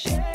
share.